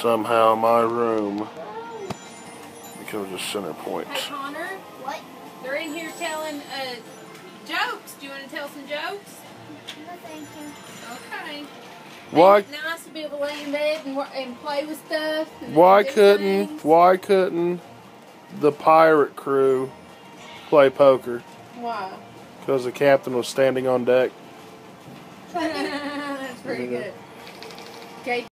somehow my room becomes a center point. Hey Connor, What? they're in here telling uh, jokes. Do you want to tell some jokes? No, thank you. Okay. Why It's nice to be able to lay in bed and, and play with stuff. and why couldn't things? why couldn't the pirate crew play poker? Why? Because the captain was standing on deck. That's pretty good. Okay.